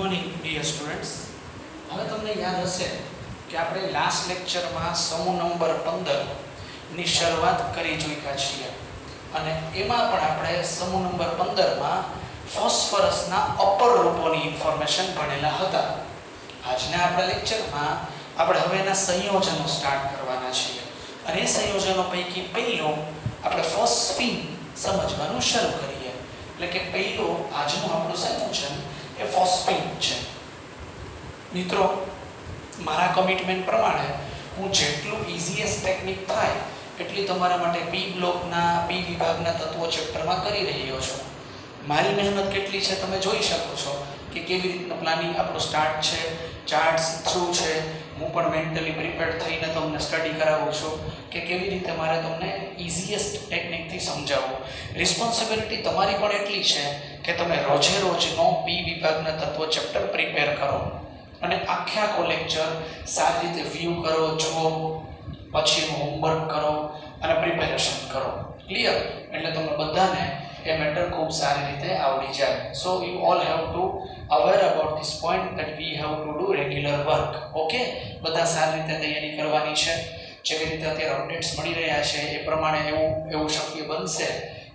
Morning dear students હવે તમને યાદ હશે કે આપણે લાસ્ટ લેક્ચરમાં સમૂહ નંબર પંદરની શરૂઆત કરી ચૂક્યા છીએ. અને એમાં પણ આપણે સમૂહ નંબર પંદરમાં ફોસ્ફરસના અપર રૂપોની ઇન્ફોર્મેશન ભણેલા હતા. આજના આપણા લેક્ચરમાં આપણે હવે એના સંયોજનો સ્ટાર્ટ કરવાના છીએ. અને એ સંયોજનો પૈકી પહેલું આપણે ફોસ્ફીન સમજવાનું શરૂ કરીએ. એટલે કે પહેલું આજનું આપણું સંયોજન એ ફોસ્ફીન છે. મિત્રો, મારા કમિટમેન્ટ પ્રમાણે હું જેટલું ઇઝીએસ્ટ ટેકનિક થાય એટલી તમારા માટે બી બ્લોકના બી વિભાગના તત્વો ચેપ્ટરમાં કરી રહ્યો છું. મારી મહેનત કેટલી છે તમે જોઈ શકો છો કે કેવી રીતનું પ્લાનિંગ આપણું સ્ટાર્ટ છે ચાર્ટ્સ થ્રુ છે હું પણ મેન્ટલી પ્રિપેર થઈને તમને સ્ટડી કરાવું છું કે કેવી રીતે મારે તમને ઇઝીએસ્ટ ટેકનિકથી સમજાવવું રિસ્પોન્સિબિલિટી તમારી પણ એટલી છે કે તમે રોજે રોજનો બી વિભાગના તત્વો ચેપ્ટર પ્રિપેર કરો. અને આખા આખો લેક્ચર સારી રીતે વ્યૂ કરો, જુઓ, પછી હોમવર્ક કરો અને પ્રિપેરેશન કરો. ક્લિયર એટલે તમને બધાને એ મેટર ખૂબ સારી રીતે આવડી જાય. So you all have to aware about this point that we have to do regular work okay બધા સારી રીતે તૈયારી કરવાની છે. જેવી રીતે અત્યારે અપડેટ્સ મળી રહ્યા છે, એ પ્રમાણે એવું એવું શક્ય બનશે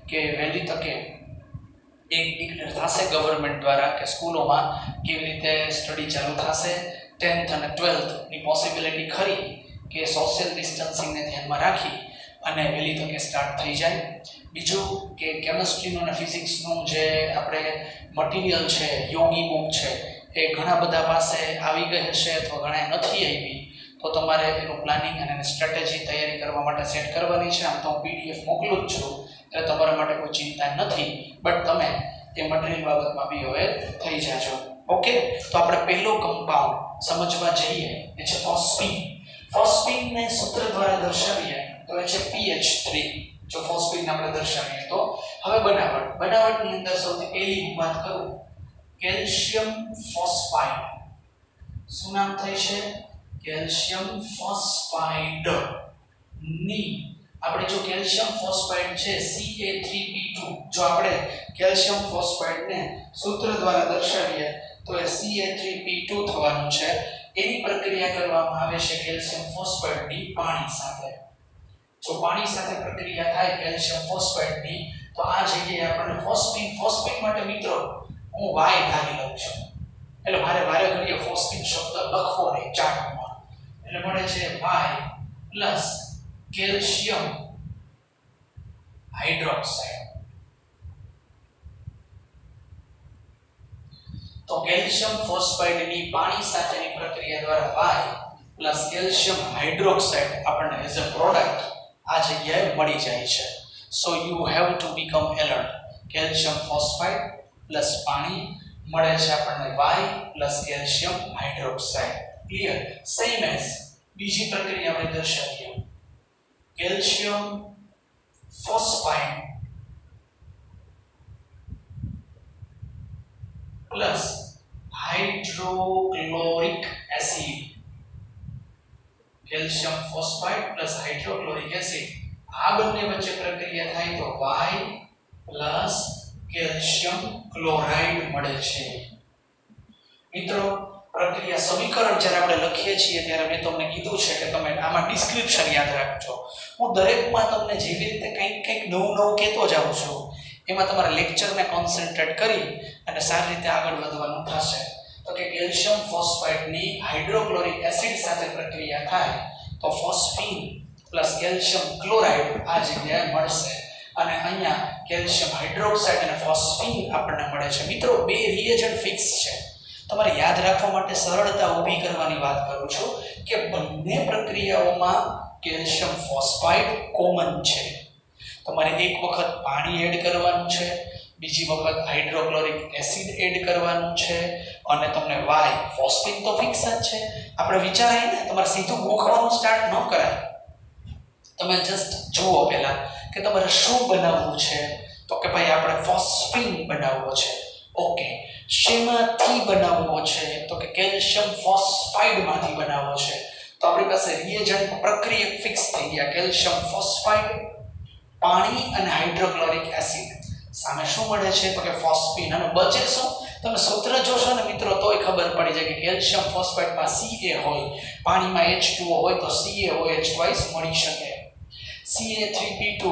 કે વહેલી તકે એક ડિક્લેર થશે ગવર્મેન્ટ દ્વારા કે સ્કૂલોમાં કેવી રીતે સ્ટડી ચાલુ થશે. ટેન્થ અને ટ્વેલ્થની પોસિબિલિટી ખરી કે સોશિયલ ડિસ્ટન્સિંગને ધ્યાનમાં રાખી અને વહેલી તકે સ્ટાર્ટ થઈ જાય. બીજું કે કેમેસ્ટ્રીનું અને ફિઝિક્સનું જે આપણે મટીરિયલ છે યોગી બુક છે, એ ઘણા બધા પાસે આવી ગઈ હશે અથવા ઘણા નથી આવી, તો તમારે એનું પ્લાનિંગ અને સ્ટ્રેટેજી તૈયારી કરવા માટે સેટ કરવાની છે. આમ તો હું પીડીએફ મોકલું જ છું, એટલે તમારા માટે કોઈ ચિંતા નથી. બટ તમે એ મટીરિયલ બાબતમાં બી હવે થઈ જાજો. ઓકે તો આપણે પહેલો કમ્પાઉન્ડ સમજવા જઈએ, એ છે ફોસ્ફીન ફોસ્ફીનને સૂત્ર દ્વારા દર્શાવીએ તો એ છે પીએચ થ્રી. જો ફોસ્ફીન આપણે દર્શાવીએ તો હવે બનાવટ. બનાવટની અંદર સૌથી પહેલી હું વાત કરું, કેલ્શિયમ ફોસ્ફાઇડ. શું નામ થાય છે? Calcium phosphide. ની આપણે જો કેલ્શિયમ ફોસ્ફાઇડ છે Ca3P2 જો આપણે કેલ્શિયમ ફોસ્ફાઇડને સૂત્ર દ્વારા દર્શાવીએ, તો એ Ca3P2 થવાનું છે. એની પ્રક્રિયા કરવામાં આવે છે કેલ્શિયમ ફોસ્ફાઇડની પાણી સાથે. જો પાણી સાથે પ્રક્રિયા થાય કેલ્શિયમ ફોસ્ફાઇડની તો આ જગ્યાએ આપણને ફોસ્ફીન ફોસ્ફેટ માટે મિત્રો હું વાય ધારી લઉં છું. એટલે મારે વારે ઘડીએ ફોસ્ફીન શબ્દ લખવો નહીં ચાર્ટમાં એટલે મળે છે વાય પ્લસ કેલ્શિયમ હાઇડ્રોક્સાઇડ. તો કેલ્શિયમ ફોસ્ફાઇડની પાણી સાથેની પ્રક્રિયા દ્વારા વાય પ્લસ કેલ્શિયમ હાઇડ્રોક્સાઇડ આપણને એઝ અ પ્રોડક્ટ આ જગ્યાએ મળી જાય છે. So you have to become alert calcium phosphide plus પાણી મળે છે આપણને Y plus calcium hydroxide clear same as બીજી પ્રક્રિયા આપણે દર્શાવીએ. Calcium phosphide plus hydrochloric acid calcium phosphide plus hydrochloric acid. આ બંને વચ્ચે પ્રક્રિયા થાય તો વાય પ્લસ કેલ્શિયમ ક્લોરાઇડ મળે છે. મિત્રો, પ્રક્રિયા સમીકરણ જ્યારે આપણે લખીએ છીએ ત્યારે મેં તમને કીધું છે કે તમે આમાં ડિસ્ક્રિપ્શન યાદ રાખજો. હું દરેકમાં તમને જેવી રીતે કંઈક કંઈક નવું નવું કહેતો જાઉં છું, એમાં તમારા લેક્ચરને કોન્સન્ટ્રેટ કરી અને સારી રીતે આગળ વધવાનું થશે. તો કે કેલ્શિયમ ફોસ્ફાઇડની હાઇડ્રોક્લોરિક એસિડ સાથે પ્રક્રિયા થાય તો ફોસ્ફીન પ્લસ કેલ્શિયમ ક્લોરાઇડ આ જગ્યાએ મળશે. અને અહીંયા કેલ્શિયમ હાઇડ્રોક્સાઇડ અને ફોસ્ફીન આપણને મળે છે. મિત્રો, બે રિએજન્ટ ફિક્સ છે. તમારે યાદ રાખવા માટે સરળતા ઊભી કરવાની વાત કરું છું કે બંને પ્રક્રિયાઓમાં કેલ્શિયમ ફોસ્ફાઇડ કોમન છે. તમારે એક વખત પાણી એડ કરવાનું છે બીજી વખત હાઇડ્રોક્લોરિક એસિડ એડ કરવાનું છે અને તમને વાય ફોસ્ફિન તો ફિક્સ જ છે. આપણે વિચારાય ને, તમારે સીધું ગોખવાનું સ્ટાર્ટ ન કરાય. તમે જસ્ટ જુઓ પહેલાં કે તમારે શું બનાવવું છે. તો કે ભાઈ આપણે ફોસ્ફિન બનાવવો છે. ઓકે શેમાંથી બનાવવો છે? તો કે કેલ્શિયમ ફોસ્ફાઇડમાંથી બનાવવો છે. તો આપણી પાસે રિએજન્ટ પ્રક્રિયા ફિક્સ થઈ ગયા. કેલ્શિયમ ફોસ્ફાઇડ, પાણી અને હાઇડ્રોક્લોરિક એસિડ. સામે શું મળે છે? તો કે ફોસ્ફીન અને બચે શું? તમે સૂત્ર જોશો ને મિત્રો, તોય ખબર પડી જાય કે કેલ્શિયમ ફોસ્ફેટમાં Ca હોય. પાણીમાં H2O હોય તો સી એ હોય એચ ટ્વાઇસ મળી શકે. Ca3P2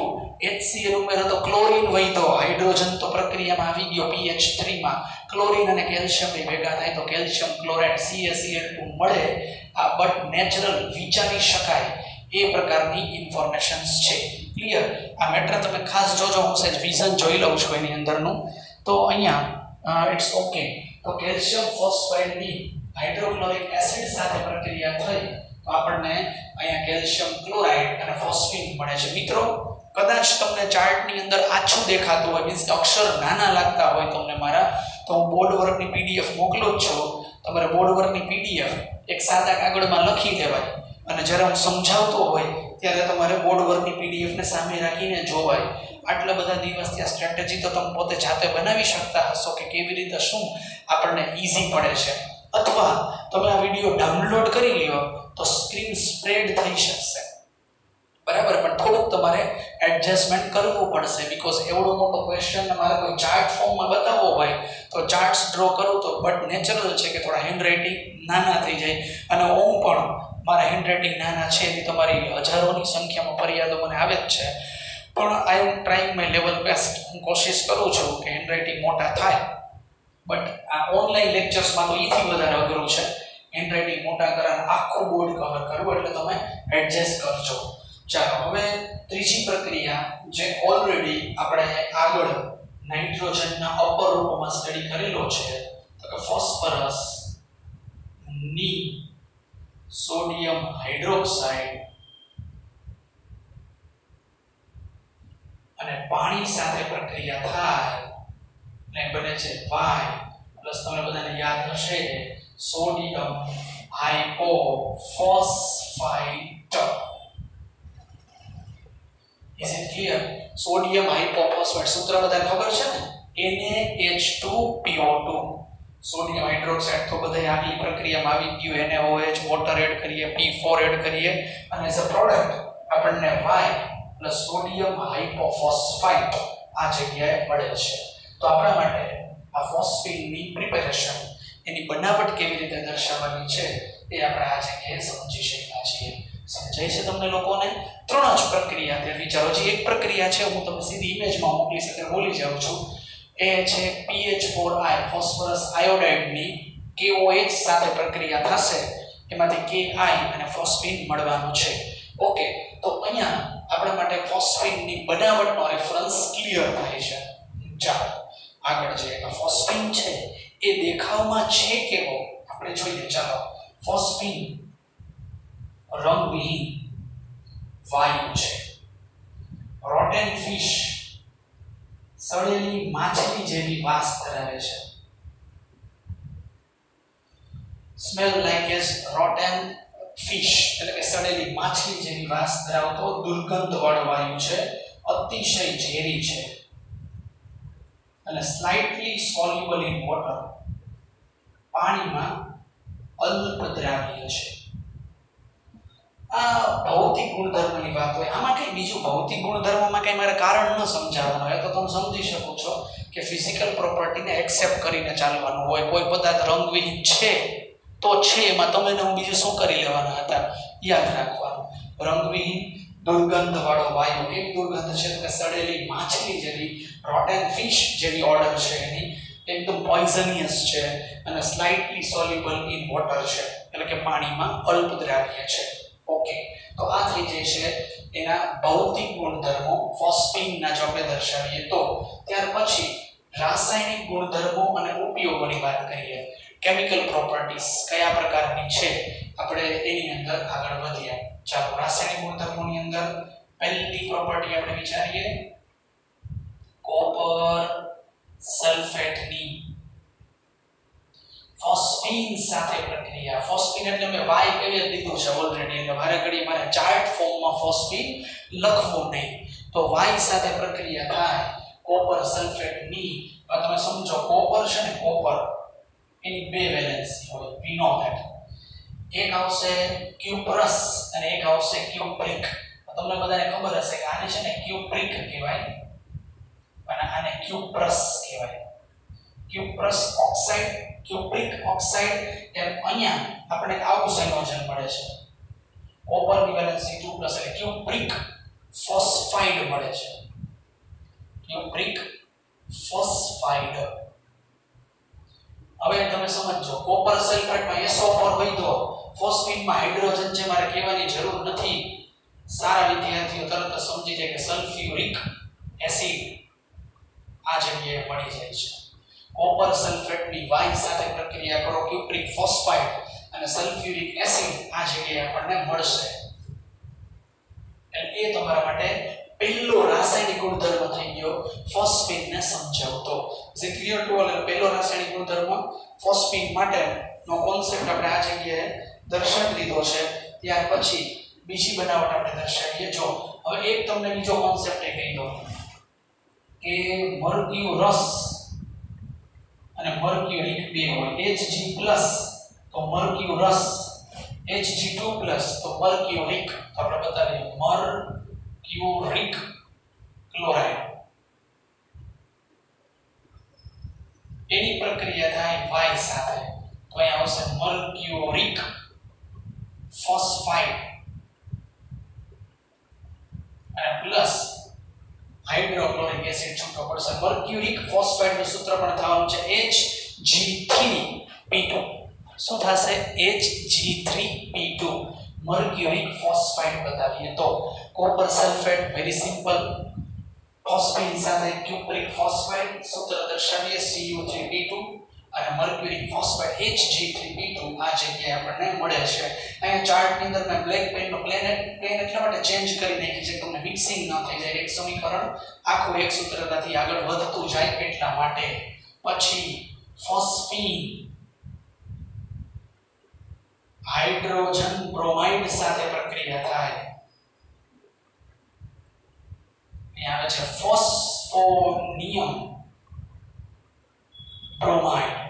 HCl ઉમેરો તો ક્લોરીન વહીતો હાઇડ્રોજન તો પ્રક્રિયામાં આવી ગયો પીએચ થ્રીમાં ક્લોરીન અને કેલ્શિયમ એ ભેગા થાય તો કેલ્શિયમ ક્લોરાઇડ CaCl2 મળે. આ બટ નેચરલ વિચારી શકાય. એ પ્રકારની ઇન્ફોર્મેશન્સ છે. ક્લિયર આ મેટર તમે ખાસ જોજો, હું સહેજ વિઝન જોઈ લઉં છું એની અંદરનું. તો અહીંયા ઇટ્સ ઓકે તો કેલ્શિયમ ફોસ્ફાઇડની હાઇડ્રોક્લોરિક એસિડ સાથે પ્રક્રિયા થઈ, તો આપણને અહીંયા કેલ્શિયમ ક્લોરાઇડ અને ફોસ્ફીન મળે છે. મિત્રો, કદાચ તમને ચાર્ટની અંદર આછું દેખાતું હોય મીન્સ અક્ષર નાના લાગતા હોય તમને મારા, તો હું બોર્ડ વર્કની પીડીએફ મોકલું જ છું. તમારે બોર્ડ વર્કની પીડીએફ એક સાદા કાગળમાં લખી દેવાય અને જ્યારે હું સમજાવતો હોય, ત્યારે તમારે બોર્ડ વર્કની પીડીએફને સામે રાખીને જોવાય. આટલા બધા દિવસ ત્યાં સ્ટ્રેટેજી તો તમે પોતે જાતે બનાવી શકતા હશો કે કેવી રીતે શું આપણને ઇઝી પડે છે. અથવા તમે આ વીડિયો ડાઉનલોડ કરી લ્યો, તો સ્ક્રીન સ્પ્રેડ થઈ શકશે. બરાબર, પણ થોડુંક તમારે એડજસ્ટમેન્ટ કરવું પડશે બીકોઝ એવડો મોટો ક્વેશ્ચન મારે કોઈ ચાર્ટ ફોર્મમાં બતાવવો હોય, તો ચાર્ટ્સ ડ્રો કરું તો બટ નેચરલ છે કે થોડા હેન્ડરાઇટિંગ નાના થઈ જાય. અને હું પણ મારા હેન્ડરાઇટિંગ નાના છે એવી તમારી હજારોની સંખ્યામાં ફરિયાદો મને આવે જ છે. પણ I am trying my level best હું કોશિશ કરું છું કે હેન્ડરાઇટિંગ મોટા થાય. બટ આ ઓનલાઈન લેક્ચર્સમાં તો એથી વધારે અઘરું છે. હેન્ડરાઇટિંગ મોટા કરવાનું આખું બોર્ડ કવર કરવું એટલે તમે એડજસ્ટ કરજો. ચાલો, હવે ત્રીજી પ્રક્રિયા જે ઓલરેડી આપણે આગળ નાઇટ્રોજનના અપર રૂપમાં સ્ટડી કરેલો છે, તો કે ફોસ્ફરસની સોડિયમ હાઇડ્રોક્સાઇડ અને પાણી સાથે પ્રક્રિયા થાય એટલે બને છે વાય પ્લસ તમને બધાને યાદ હશે sodium hypophosphite is it clear sodium hypophosphate સૂત્ર બધાને ખબર છે ને? NaH2PO2 સોડિયમ હાઇડ્રોક્સાઇડ તો બધાય આગલી પ્રક્રિયામાં આવી ગયું. NaOH વોટર એડ કરીએ P4 એડ કરીએ. અને એઝ અ પ્રોડક્ટ આપણને Y સોડિયમ હાઇપોફોસ્ફાઇટ આ જગ્યાએ મળે છે. તો આપણા માટે આ ફોસ્ફીનની પ્રિપેરેશન એની બનાવટ કેવી રીતે દર્શાવવાની છે, એ આપણે આ જગ્યાએ સમજી શક્યા છીએ. સમજાય છે તમને લોકોને. ત્રણ જ પ્રક્રિયા તે વિચારો. જે એક પ્રક્રિયા છે, હું તમને સીધી ઇમેજમાં મોકલી શકે બોલી જાઉં છું. એ છે પીએચ ફોર આઈ ફોસ્ફરસ આયોડાઇડની KOH સાથે પ્રક્રિયા થશે. એમાંથી કે આઈ અને ફોસ્ફીન મળવાનું છે. ઓકે તો અહીંયા આપણા માટે ફોસ્ફીનની બનાવટનો રેફરન્સ ક્લિયર થાય છે. ચાલો, આગળ જઈએ. તો ફોસ્ફીન છે, એ દેખાવમાં છે કેવો? આપણે જોઈએ, ચાલો. ફોસ્ફીન રંગવિહીન વાયુ છે. રોટેન ફિશ સળેલી માછલી જેવી વાસ ધરાવે છે. Smell like as rotten fish એટલે કે સડેલી માછલી જેવી વાસ ધરાવતો દુર્ગંધ વાળો વાયુ છે. અતિશય ઝેરી છે. અને સ્લાઇટલી સોલ્યુબલ ઇન વોટર પાણીમાં અલ્પ દ્રાવ્ય છે. આ ભૌતિક ગુણધર્મની વાત હોય, આમાં કંઈ બીજું ભૌતિક ગુણધર્મમાં કંઈ મારે કારણ ન સમજાવવાનું હોય, તો તમે સમજી શકો છો કે ફિઝિકલ પ્રોપર્ટીને એક્સેપ્ટ કરીને ચાલવાનું હોય, કોઈ પદાર્થ રંગવિહીન છે, તો છે એમાં તમે હું બીજું શું કરી લેવાના હતા? યાદ રાખવાનું. રંગવિહીન દુર્ગંધ વાળો વાયુ, કેવી દુર્ગંધ છે? કે સડેલી માછલી જેવી રોટેન ફિશ જેવી ઓર્ડર છે એની, એકદમ પોઈઝનિયસ છે અને સ્લાઇટલી સોલ્યુબલ ઇન વોટર છે, એટલે કે પાણીમાં અલ્પદ્રાવ્ય છે. ઓકે. તો આ થઈ જાય છે એના ભૌતિક ગુણધર્મો ફોસ્ફીનના જો આપણે દર્શાવીએ તો, ત્યાર પછી રાસાયણિક ગુણધર્મો અને ઉપયોગોની વાત કરીએ. કેમિકલ પ્રોપર્ટીઝ કયા પ્રકારની છે? આપણે એની અંદર આગળ વધીએ. ચાલો, રાસાયણિક ગુણધર્મોની અંદર પહેલી પ્રોપર્ટી આપણે વિચારીએ. કોપર સલ્ફેટની ફોસ્ફીન સાથે પ્રક્રિયા. ફોસ્ફીન એટલે મેં વાય કહી દીધું છે ઓલરેડી એટલે મારે ઘડી મારે ચાર્ટ ફોર્મમાં ફોસ્ફીન લખવું નહીં. તો વાય સાથે પ્રક્રિયા થાય કોપર સલ્ફેટની તમે સમજો, કોપર છે ને કોપર. એની બે વેલેન્સી હોય વી એક આવશે ક્યુપ્રસ અને એક આવશે ક્યુપ્રિક. તમને બધાને ખબર હશે કે આને છે ને ક્યુપ્રિક કહેવાય. અને આને ક્યુપ્રસ કહેવાય. ક્યુપ્રસ ઓક્સાઇડ ક્યુપ્રિક ઓક્સાઇડ એમ અહીંયા આપણે આવું સંયોજન મળે છે. કોપરની વેલેન્સી 2 એટલે ક્યુપ્રિક ફોસ્ફાઇડ મળે છે. ક્યુપ્રિક ફોસ્ફાઇડ હવે તમે સમજો કોપર સલ્ફેટમાં SO4 તો ફોસ્ફીનમાં હાઇડ્રોજન છે મારે કહેવાની જરૂર નથી. સારા વિદ્યાર્થીઓ તરત સમજી જાય કે સલ્ફ્યુરિક એસિડ આ જગ્યાએ મળી જાય છે. કોપર સલ્ફેટની Y સાથે પ્રક્રિયા કરો ક્યુપ્રિક ફોસ્ફાઇડ અને સલ્ફ્યુરિક એસિડ આ જગ્યાએ આપણને મળશે. એટલે એ તમારા માટે પહેલો રાસાયણિક ગુણધર્મ થઈ ગયો ફોસ્ફેટને સમજાવતો. જે ક્લિયર ટુ ઓલ પહેલો રાસાયણિક ગુણધર્મ ફોસ્ફેટ માટેનો કોન્સેપ્ટ આપણે આ જગ્યાએ દર્શાવી લીધો છે. ત્યાર પછી બીજી બનાવટ આપણે દર્શાવીએ. જો, હવે એક તમને બીજો કોન્સેપ્ટ એ કહી દો કે મર્ક્યુરસ અને મર્ક્યુરિક બે હોય Hg+ તો મર્ક્યુરસ Hg2+ તો મર્ક્યુરિક તો આપણે બતાવીએ મર્ક્યુરિક ક્લોરાઇડ એની પ્રક્રિયા થાય Y સાથે તો અહીંયા આવશે મર્ક્યુરિક ફોસ્ફાઇડ અને પ્લસ હાઇડ્રોક્લોરિક એસિડ છૂટો પડશે. મર્ક્યુરિક ફોસ્ફાઇડનું સૂત્ર પણ થવાનું છે Hg3P2 શું થશે? Hg3P2 મર્ક્યુરિક ફોસ્ફાઇડ બતાવીએ તો copper sulphate very simple phosphate સાથે ક્યુપ્રિક ફોસ્ફાઇડ સૂત્ર દર્શાવીએ Cu3P2 અને મર્ક્યુરિક ફોસ્ફાઇડ Hg3P2 આ જગ્યાએ આપણને મળે છે. અહીંયા ચાર્ટની અંદર મેં બ્લેક પેનનો પ્લેનેટ પ્લેન એટલા માટે ચેન્જ કરી નાખી છે તમને મિક્સિંગ ન થઈ જાય. એક સમીકરણ આખું એક સૂત્રતાથી આગળ વધતું જાય એટલા માટે. પછી ફોસ્ફીન હાઇડ્રોજન બ્રોમાઇડ સાથે પ્રક્રિયા થાય. અહીંયા આવે છે ફોસ્ફોનિયમ બ્રોમાઇડ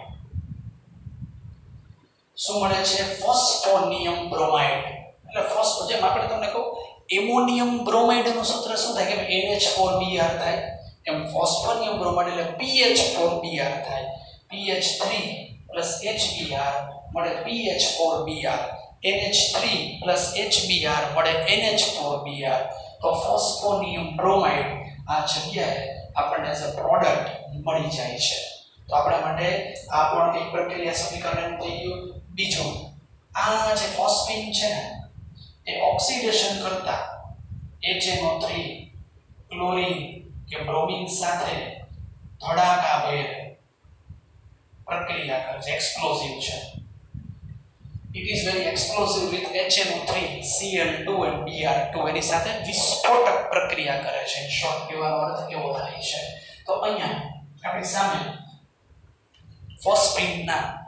શું મળે છે? Phosphonium bromide. એટલે ફોસ્ફો જેમ આપણે તમને કહું, એમોનિયમ બ્રોમાઇડનું સૂત્ર શું થાય? કે એનએચ ફોર બીઆર થાય. એમ ફોસ્ફોનિયમ બ્રોમાઇડ એટલે PH4Br થાય. PH three plus H BR મળે PH four BR NH three plus H BR મળે એનએચ ફોર બીઆર તો ફોસ્ફોનિયમ બ્રોમાઇડ આ જગ્યાએ આપણને એઝ અ પ્રોડક્ટ મળી જાય છે. તો આપણા માટે આ પણ એક પ્રક્રિયા સમીકરણ થઈ ગયું. બીજું, આ જે ફોસ્ફીન છે એ ઓક્સિડેશન કરતા HNO3 ક્લોરીન કે બ્રોમિન સાથે ધડાકાભેર પ્રક્રિયા કરે છે એક્સપ્લોઝિવ છે. It is very explosive with HNO3 Cl2 and Br2 એની સાથે વિસ્ફોટક પ્રક્રિયા કરે છે. શોર્ટ કહેવાનો અર્થ એવો થાય છે. તો અહીંયા, આપણી સામે ફોસ્ફીનના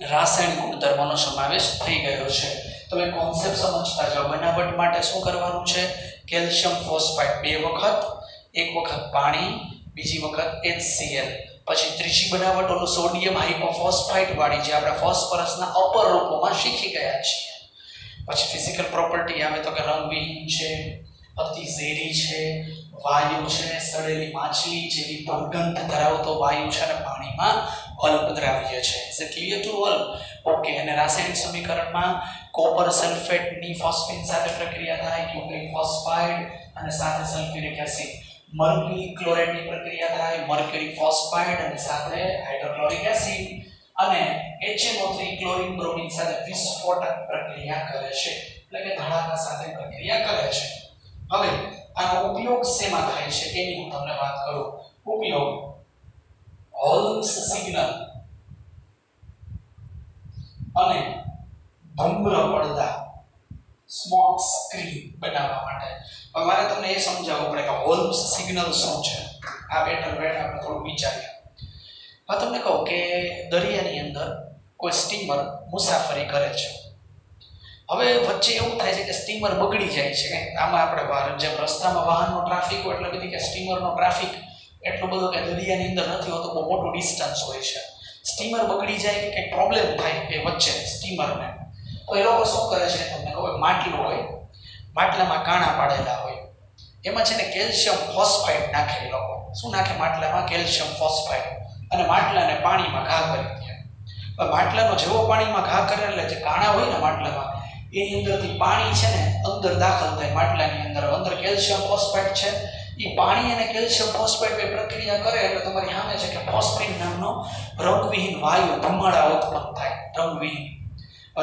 રાસાયણિક ગુણધર્મોનો સમાવેશ થઈ ગયો છે. તમે કોન્સેપ્ટ સમજતા જાઓ. બનાવટ માટે શું કરવાનું છે? કેલ્શિયમ ફોસ્ફાઇડ બે વખત, એક વખત પાણી, બીજી વખત HCl પછી ત્રીજી બનાવટ ઓલું સોડિયમ હાઇપોફોસ્ફાઇડ વાળી જે આપણે ફોસ્ફરસના અપર રૂપોમાં શીખી ગયા છીએ. પછી ફિઝિકલ પ્રોપર્ટી આવે તો કે રંગવિહીન છે, અતિ ઝેરી છે, વાયુ છે, સડેલી માછલી જેવી દુર્ગંધ ધરાવતો વાયુ છે અને પાણીમાં અલ્પ દ્રાવ્ય છે. Is it clear to all okay અને રાસાયણિક સમીકરણમાં કોપર સલ્ફેટની ફોસ્ફિન સાથે પ્રક્રિયા થાય ક્યુપ્રિક ફોસ્ફાઇડ અને સાથે સલ્ફ્યુરિક એસિડ મર્ક્યુરી ક્લોરાઇડની પ્રક્રિયા થાય મર્ક્યુરી ફોસ્ફાઇડ અને સાથે હાઇડ્રોક્લોરિક એસિડ અને HNO3 ક્લોરીન બ્રોમિન સાથે વિસ્ફોટક પ્રક્રિયા કરે છે. એટલે કે ધડાકા સાથે પ્રક્રિયા કરે છે. હવે, આનો ઉપયોગ શેમાં થાય છે? એની હું તમને વાત કરું. ઉપયોગ હોલ્મ્સ સિગ્નલ અને ધૂમ્ર પડદા સ્મોક સ્ક્રીન બનાવવા માટે. હવે મારે તમને એ સમજાવવું પડે કે હોલ્મ્સ સિગ્નલ શું છે? આ બેટર બેટ આપણે થોડું વિચારીએ. હવે તમને કહું કે દરિયાની અંદર કોઈ સ્ટીમર મુસાફરી કરે છે. હવે વચ્ચે એવું થાય છે કે સ્ટીમર બગડી જાય છે. આમાં આપણે જેમ રસ્તામાં વાહનનો ટ્રાફિક હોય એટલે બધી કે સ્ટીમરનો ટ્રાફિક એટલો બધો કે દરિયાની અંદર નથી હોતો, બહુ મોટો ડિસ્ટન્સ હોય છે. સ્ટીમર બગડી જાય કે કંઈક પ્રોબ્લેમ થાય એ વચ્ચે સ્ટીમરને તો એ લોકો શું કરે છે, તમને ખબર માટલું હોય, માટલામાં કાણા પાડેલા હોય. એમાં છે ને કેલ્શિયમ ફોસ્ફાઇડ નાખે એ લોકો. શું નાખે માટલામાં? Calcium phosphide. અને માટલાને પાણીમાં ઘા કરી દે. હવે માટલાનો જેવો પાણીમાં ઘા કરે એટલે જે કાણા હોય ને માટલામાં, એની અંદરથી પાણી છે ને અંદર દાખલ થાય, માટલાની અંદર. અંદર કેલ્શિયમ ફોસ્ફેટ છે એ પાણી અને કેલ્શિયમ ફોસ્ફેટ બે પ્રક્રિયા કરે એટલે તમારી સામે છે કે ફોસ્ફેટ નામનો રંગવિહીન વાયુ ધમાડા ઉત્પન્ન થાય. રંગવિહીન.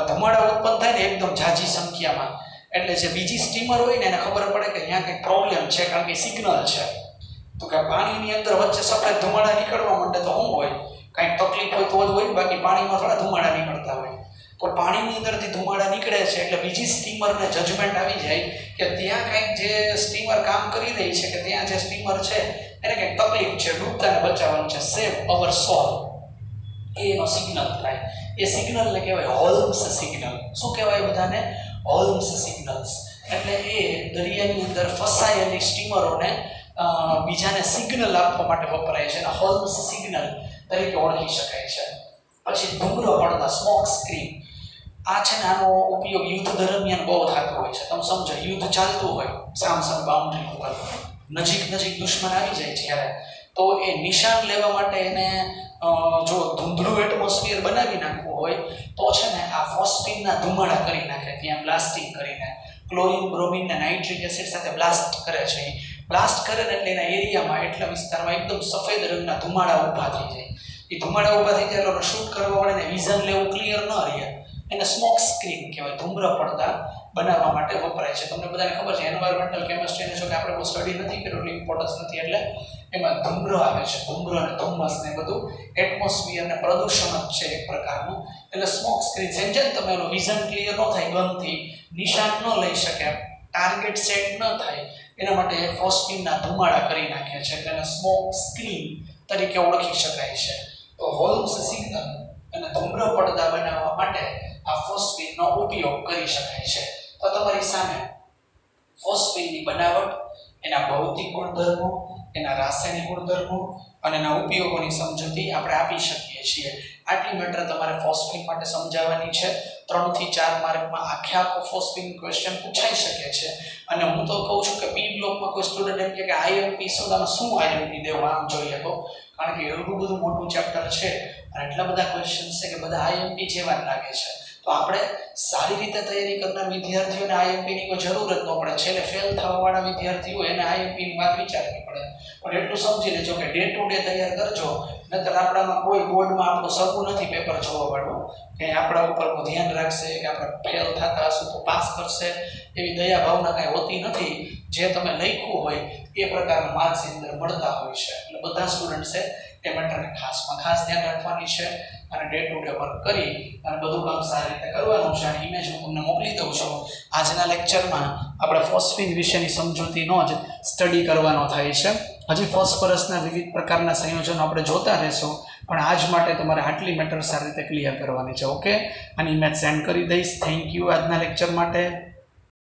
ધમાડા ઉત્પન્ન થાય ને એકદમ ઝાઝી સંખ્યામાં. એટલે જે બીજી સ્ટીમર હોય ને એને ખબર પડે કે અહીંયા કંઈક પ્રોબ્લેમ છે, કારણ કે સિગ્નલ છે. તો કે પાણીની અંદર વચ્ચે સફેદ ધુમાડા નીકળવા માંડે તો શું હોય? કાંઈક તકલીફ હોય તો જ હોય બાકી પાણીમાં થોડા ધુમાડા નીકળતા હોય. તો પાણીની અંદરથી ધુમાડા નીકળે છે એટલે બીજી સ્ટીમરને જજમેન્ટ આવી જાય કે ત્યાં કંઈક જે સ્ટીમર કામ કરી રહી છે કે ત્યાં જે સ્ટીમર છે, એને કંઈક તકલીફ છે ડૂબતાને બચાવવાનું છે. સેવ અવર સોલ એનો સિગ્નલ થાય. એ સિગ્નલને કહેવાય હોલ્મ્સ સિગ્નલ શું કહેવાય બધાને? હોલ્મ્સ સિગ્નલ્સ એટલે એ દરિયાની અંદર ફસાયેલી સ્ટીમરોને બીજાને સિગ્નલ આપવા માટે વપરાય છે. અને હોલ્મ્સ સિગ્નલ તરીકે ઓળખી શકાય છે. પછી ધુમ્ર પડતા સ્મોક સ્ક્રીન આ છે ને આનો ઉપયોગ યુદ્ધ દરમિયાન બહુ થતો હોય છે. તમે સમજો, યુદ્ધ ચાલતું હોય, સામસામ બાઉન્ડ્રી ઉપર નજીક નજીક દુશ્મન આવી જાય જ્યારે તો એ નિશાન લેવા માટે એને જો ધૂંધળું એટમોસ્ફિયર બનાવી નાખવું હોય, તો છે ને આ ફોસ્ફિનના ધુમાડા કરી નાખે, ત્યાં બ્લાસ્ટિંગ કરીને ક્લોરિન બ્રોમિન ને નાઇટ્રિક એસિડ સાથે બ્લાસ્ટ કરે છે બ્લાસ્ટ કરે એટલે એના એરિયામાં એટલા વિસ્તારમાં એકદમ સફેદ રંગના ધુમાડા ઊભા થઈ જાય. એ ધુમાડા ઊભા થઈ જાય એટલે શૂટ કરવા વાળાને વિઝન લેવું ક્લિયર ન રહે. એને સ્મોક સ્ક્રીન કહેવાય, ધૂમ્ર પડદા બનાવવા માટે વપરાય છે. તમને બધાને ખબર છે એન્વાયરમેન્ટલ કેમિસ્ટ્રીને જો કે આપણે બહુ સ્ટડી નથી કર્યું ઇમ્પોર્ટન્સ નથી, એટલે એમાં ધૂમ્ર આવે છે. ધૂમ્ર અને ધુમ્મસ ને બધું એટમોસ્ફિયર ને પ્રદૂષણ જ છે એક પ્રકારનું. એટલે સ્મોક સ્ક્રીન જેમ જેમ તમે એનું વિઝન ક્લિયર ન થાય, ગમથી નિશાન ન લઈ શકે ટાર્ગેટ સેટ ન થાય, એના માટે ફોસ્ફિનના ધુમાડા કરી નાખે છે, એટલે સ્મોક સ્ક્રીન તરીકે ઓળખી શકાય છે. તો હોલ્મ્સ સિગ્નલ અને ધૂમ્ર પડદા બનાવવા માટે આ ફોસ્ફીનનો ઉપયોગ કરી શકાય છે. તો તમારી સામે ફોસ્ફીનની બનાવટ, એના ભૌતિક ગુણધર્મો, એના રાસાયણિક ગુણધર્મો અને એના ઉપયોગોની સમજૂતી આપણે આપી શકીએ છીએ. આટલી મેટર તમારે ફોસ્ફીન માટે સમજાવવાની છે. ત્રણથી ચાર માર્કમાં આખે આખો ફોસ્ફીન ક્વેશ્ચન પૂછાઈ શકે છે. અને હું તો કહું છું કે બી બ્લોકમાં કોઈ સ્ટુડન્ટ એમ કે આઈએમપી શું તમે શું આઈએમપી દેવું આમ જોઈએ તો. કારણ કે એવું બધું મોટું ચેપ્ટર છે. અને એટલા બધા ક્વેશ્ચન છે કે બધા આઈએમપી જેવા જ લાગે છે. તો આપણે સારી રીતે તૈયારી કરનાર વિદ્યાર્થીઓને આઈએમપીની કોઈ જરૂર જ ન પડે. છેલ્લે ફેલ થવાવાળા વિદ્યાર્થીઓ એને આઈએમપીની વાત વિચારવી પડે. પણ એટલું સમજી લેજો કે ડે ટુ ડે તૈયાર કરજો નતર આપણામાં કોઈ બોર્ડમાં આપણું સગું નથી પેપર જોવા વાળું કે આપણા ઉપર કોઈ ધ્યાન રાખશે કે આપણે ફેલ થતા હશું તો પાસ કરશે, એવી દયા ભાવના કાંઈ હોતી નથી. જે તમે લખ્યું હોય એ પ્રકારના માર્ક્સ અંદર મળતા હોય છે. એટલે બધા સ્ટુડન્ટ્સે એ મેટરને ખાસમાં ખાસ ધ્યાન રાખવાની છે. અને ડે ટુ ડે વર્ક કરી અને બધું કામ સારી રીતે કરવાનું છે. અને ઇમેજ હું તમને મોકલી દઉં છું. આજના લેક્ચરમાં આપણે ફોસ્ફિન વિશેની સમજૂતીનો જ સ્ટડી કરવાનો થાય છે. હજી ફોસ્ફરસના વિવિધ પ્રકારના સંયોજનો આપણે જોતા રહેશું. પણ આજ માટે તમારે આટલી મેટર સારી રીતે ક્લિયર કરવાની છે. ઓકે અને ઇમેજ સેન્ડ કરી દઈશ. થેન્ક યુ આજના લેક્ચર માટે.